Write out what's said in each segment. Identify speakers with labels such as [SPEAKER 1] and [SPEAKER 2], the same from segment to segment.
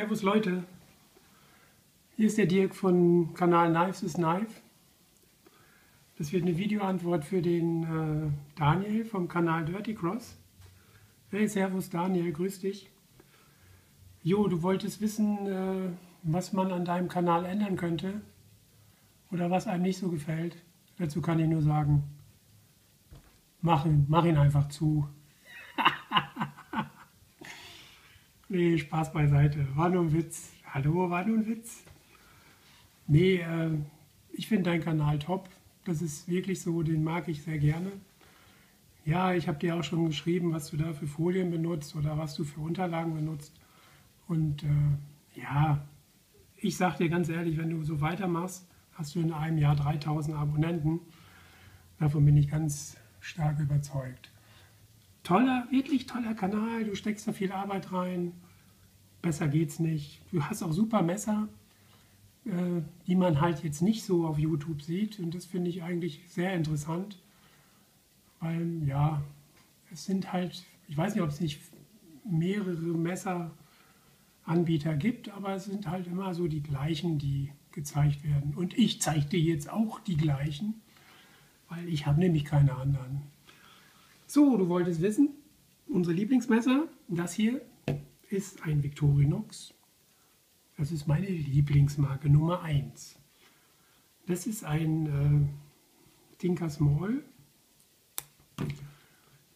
[SPEAKER 1] Servus Leute, hier ist der Dirk von Kanal Knives is Knife. Das wird eine Videoantwort für den äh, Daniel vom Kanal Dirty Cross. Hey, Servus Daniel, grüß dich. Jo, du wolltest wissen, äh, was man an deinem Kanal ändern könnte oder was einem nicht so gefällt. Dazu kann ich nur sagen, mach ihn, mach ihn einfach zu. Nee, Spaß beiseite. War nur ein Witz. Hallo, war nur ein Witz. Nee, äh, ich finde deinen Kanal top. Das ist wirklich so, den mag ich sehr gerne. Ja, ich habe dir auch schon geschrieben, was du da für Folien benutzt oder was du für Unterlagen benutzt. Und äh, ja, ich sag dir ganz ehrlich, wenn du so weitermachst, hast du in einem Jahr 3000 Abonnenten. Davon bin ich ganz stark überzeugt toller, wirklich toller Kanal. Du steckst da viel Arbeit rein. Besser geht's nicht. Du hast auch super Messer, äh, die man halt jetzt nicht so auf YouTube sieht. Und das finde ich eigentlich sehr interessant. Weil, ja, es sind halt, ich weiß nicht, ob es nicht mehrere Messeranbieter gibt, aber es sind halt immer so die gleichen, die gezeigt werden. Und ich zeige dir jetzt auch die gleichen, weil ich habe nämlich keine anderen. So, du wolltest wissen, unser Lieblingsmesser, das hier ist ein Victorinox. Das ist meine Lieblingsmarke Nummer 1. Das ist ein äh, Tinker Small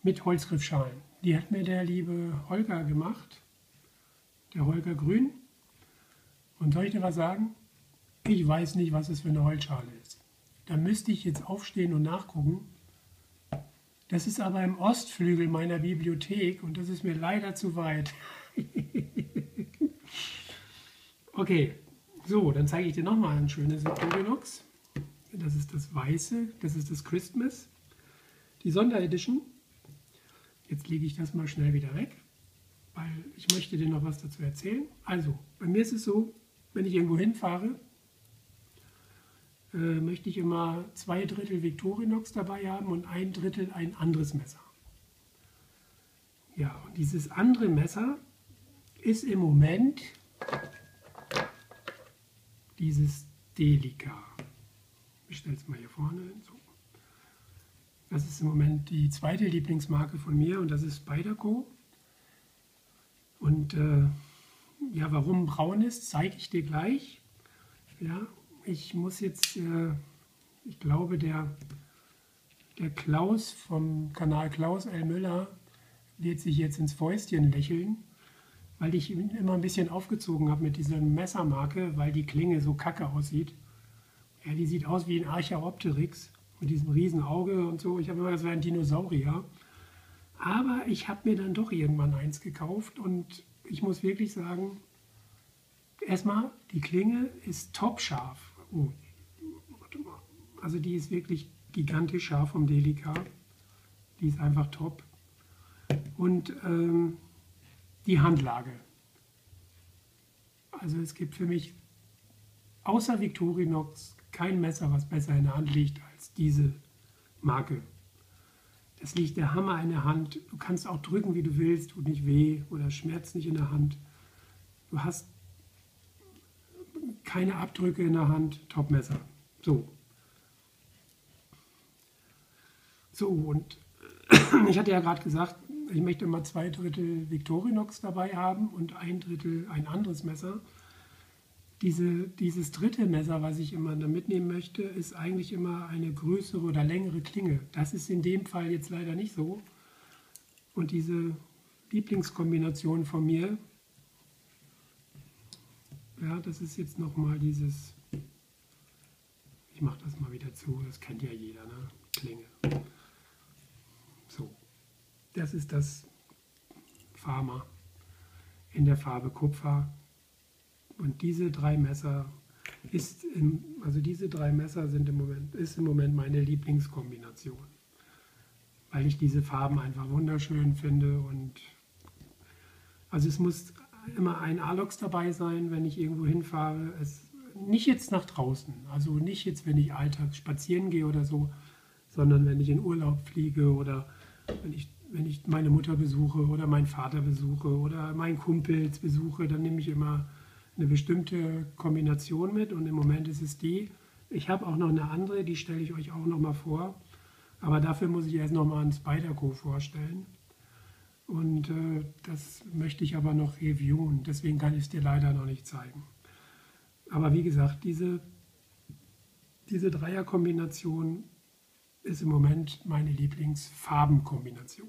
[SPEAKER 1] mit Holzgriffschalen. Die hat mir der liebe Holger gemacht, der Holger Grün. Und soll ich dir was sagen? Ich weiß nicht, was es für eine Holzschale ist. Da müsste ich jetzt aufstehen und nachgucken. Das ist aber im Ostflügel meiner Bibliothek und das ist mir leider zu weit. okay, so, dann zeige ich dir nochmal ein schönes Victorinox. Das ist das Weiße, das ist das Christmas. Die Sonderedition. Jetzt lege ich das mal schnell wieder weg, weil ich möchte dir noch was dazu erzählen. Also, bei mir ist es so, wenn ich irgendwo hinfahre, äh, möchte ich immer zwei Drittel Victorinox dabei haben und ein Drittel ein anderes Messer. Ja, und dieses andere Messer ist im Moment dieses Delica. Ich stelle es mal hier vorne hin. So. Das ist im Moment die zweite Lieblingsmarke von mir und das ist Spyderco. Und äh, ja, warum braun ist, zeige ich dir gleich. Ja, ich muss jetzt, äh, ich glaube, der, der Klaus vom Kanal Klaus L. Müller wird sich jetzt ins Fäustchen lächeln, weil ich ihn immer ein bisschen aufgezogen habe mit dieser Messermarke, weil die Klinge so kacke aussieht. Ja, die sieht aus wie ein Archaeopteryx mit diesem riesen Auge und so. Ich habe immer gesagt, es wäre ein Dinosaurier. Aber ich habe mir dann doch irgendwann eins gekauft und ich muss wirklich sagen, erstmal, die Klinge ist top scharf. Oh. Also die ist wirklich gigantisch scharf vom Delica. Die ist einfach top. Und ähm, die Handlage. Also es gibt für mich außer Victorinox kein Messer, was besser in der Hand liegt als diese Marke. Das liegt der Hammer in der Hand. Du kannst auch drücken, wie du willst, tut nicht weh oder schmerzt nicht in der Hand. Du hast keine Abdrücke in der Hand, Topmesser. So. So, und ich hatte ja gerade gesagt, ich möchte immer zwei Drittel Victorinox dabei haben und ein Drittel ein anderes Messer. Diese, dieses dritte Messer, was ich immer mitnehmen möchte, ist eigentlich immer eine größere oder längere Klinge. Das ist in dem Fall jetzt leider nicht so. Und diese Lieblingskombination von mir, ja, das ist jetzt nochmal dieses, ich mache das mal wieder zu, das kennt ja jeder, ne? Klinge. So, das ist das Pharma in der Farbe Kupfer. Und diese drei Messer ist im, also diese drei Messer sind im Moment, ist im Moment meine Lieblingskombination. Weil ich diese Farben einfach wunderschön finde und also es muss immer ein Alox dabei sein, wenn ich irgendwo hinfahre. Es, nicht jetzt nach draußen, also nicht jetzt, wenn ich alltags spazieren gehe oder so, sondern wenn ich in Urlaub fliege oder wenn ich wenn ich meine Mutter besuche oder meinen Vater besuche oder meinen Kumpels besuche, dann nehme ich immer eine bestimmte Kombination mit und im Moment ist es die. Ich habe auch noch eine andere, die stelle ich euch auch noch mal vor. Aber dafür muss ich erst noch mal einen Spider-Co vorstellen. Und äh, das möchte ich aber noch reviewen, deswegen kann ich es dir leider noch nicht zeigen. Aber wie gesagt, diese, diese Dreierkombination ist im Moment meine Lieblingsfarbenkombination.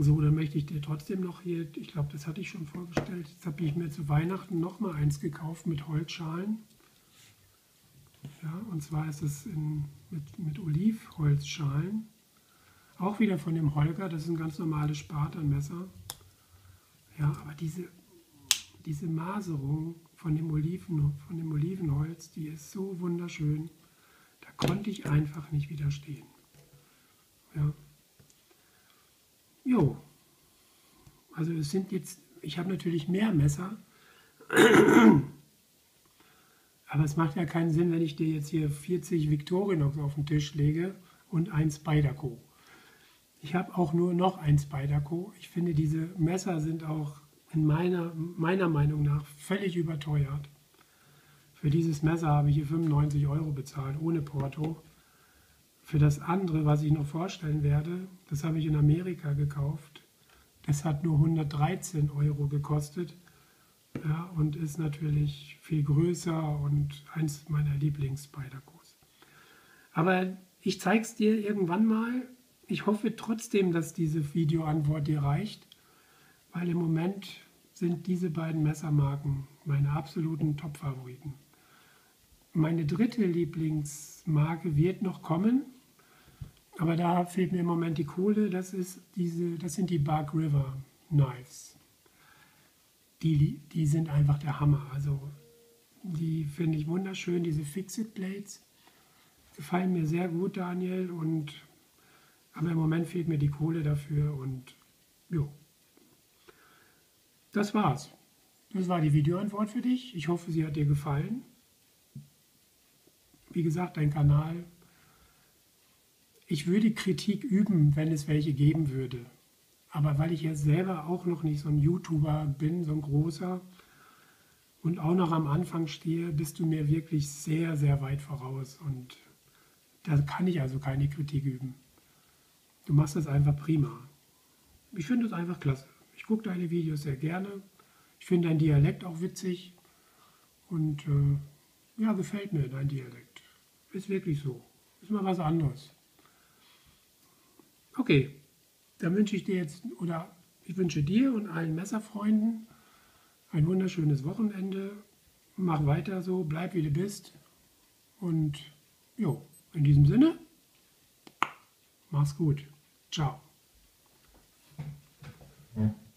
[SPEAKER 1] So, dann möchte ich dir trotzdem noch hier, ich glaube, das hatte ich schon vorgestellt, jetzt habe ich mir zu Weihnachten noch mal eins gekauft mit Holzschalen. Ja, und zwar ist es in, mit, mit Olivholzschalen. Auch wieder von dem Holger, das ist ein ganz normales Spartanmesser. Ja, aber diese, diese Maserung von dem, Oliven, von dem Olivenholz, die ist so wunderschön. Da konnte ich einfach nicht widerstehen. Ja. Jo. Also es sind jetzt, ich habe natürlich mehr Messer, aber es macht ja keinen Sinn, wenn ich dir jetzt hier 40 Victorinox auf den Tisch lege und ein Spyderco. Ich habe auch nur noch ein Spyderco. Ich finde, diese Messer sind auch in meiner, meiner Meinung nach völlig überteuert. Für dieses Messer habe ich hier 95 Euro bezahlt, ohne Porto. Für das andere, was ich noch vorstellen werde, das habe ich in Amerika gekauft. Das hat nur 113 Euro gekostet ja, und ist natürlich viel größer und eins meiner Lieblings-Spydercos. Aber ich zeige es dir irgendwann mal. Ich hoffe trotzdem, dass diese Videoantwort dir reicht, weil im Moment sind diese beiden Messermarken meine absoluten Top-Favoriten. Meine dritte Lieblingsmarke wird noch kommen, aber da fehlt mir im Moment die Kohle. Das, ist diese, das sind die Bark River Knives. Die, die sind einfach der Hammer. Also die finde ich wunderschön, diese Fixed Blades. Gefallen mir sehr gut, Daniel. Und, aber im Moment fehlt mir die Kohle dafür und jo. Das war's. Das war die Videoantwort für dich. Ich hoffe, sie hat dir gefallen. Wie gesagt, dein Kanal ich würde Kritik üben, wenn es welche geben würde. Aber weil ich ja selber auch noch nicht so ein YouTuber bin, so ein großer, und auch noch am Anfang stehe, bist du mir wirklich sehr, sehr weit voraus. Und da kann ich also keine Kritik üben. Du machst das einfach prima. Ich finde es einfach klasse. Ich gucke deine Videos sehr gerne. Ich finde dein Dialekt auch witzig. Und äh, ja, gefällt mir dein Dialekt. Ist wirklich so. Ist mal was anderes. Okay, dann wünsche ich dir jetzt, oder ich wünsche dir und allen Messerfreunden ein wunderschönes Wochenende. Mach weiter so, bleib wie du bist. Und jo, in diesem Sinne, mach's gut. Ciao.
[SPEAKER 2] Ja.